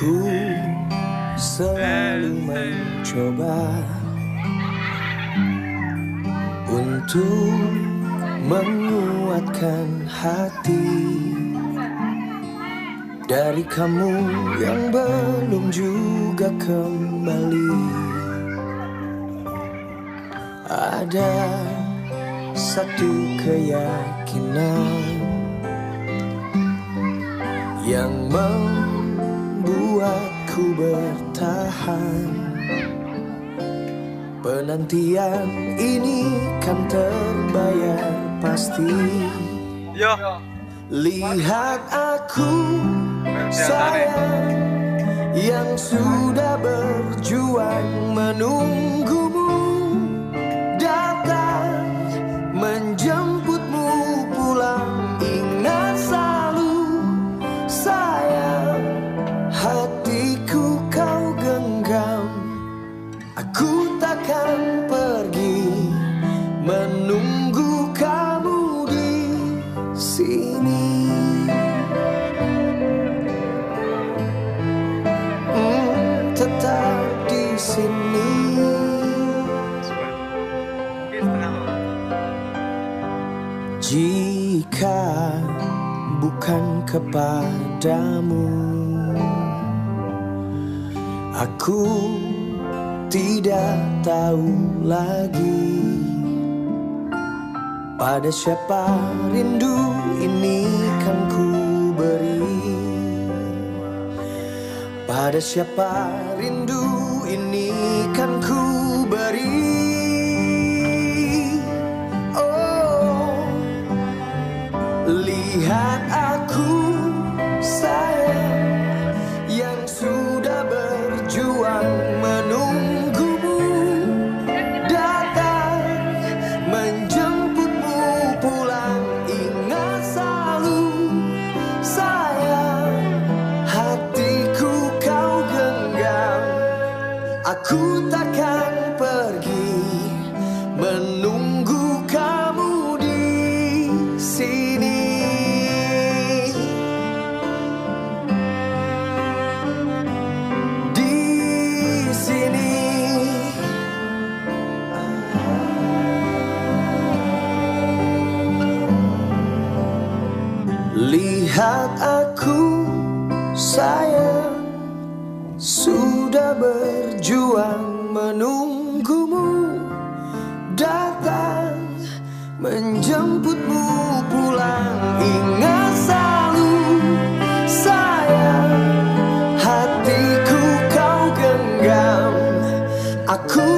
Ku selalu mencoba Untuk menguatkan hati Dari kamu yang belum juga kembali. Ada satu keyakinan Yang membuatku bertahan. Penantian ini kan terbayar pasti. Yo. Lihat aku sayang Yang sudah berjuang menunggumu menunggu kamu di sini. Hmm, tetap di sini. Jika bukan kepadamu, aku tidak tahu lagi pada siapa rindu ini kan ku beri? Pada siapa rindu ini kan ku beri aku takkan pergi menunggu kamu di sini. Di sini. Lihat aku sayang Sudah berjuang menunggumu datang menjemputmu pulang ingat selalu sayang hatiku kau genggam aku